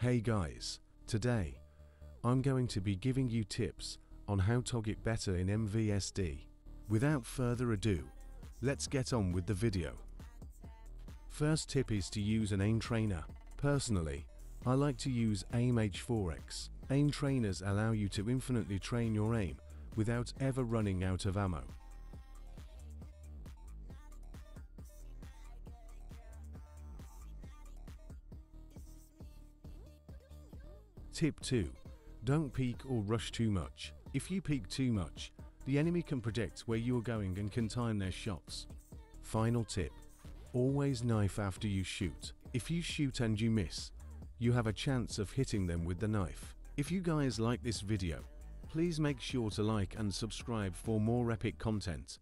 Hey guys, today I'm going to be giving you tips on how to get better in MVSD. Without further ado, let's get on with the video. First tip is to use an aim trainer. Personally, I like to use AIM H4X. Aim trainers allow you to infinitely train your aim without ever running out of ammo. Tip 2. Don't peek or rush too much. If you peek too much, the enemy can predict where you are going and can time their shots. Final tip. Always knife after you shoot. If you shoot and you miss, you have a chance of hitting them with the knife. If you guys like this video, please make sure to like and subscribe for more epic content.